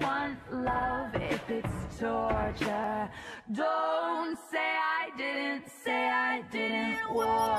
want love if it's torture. Don't say I didn't, say I didn't want.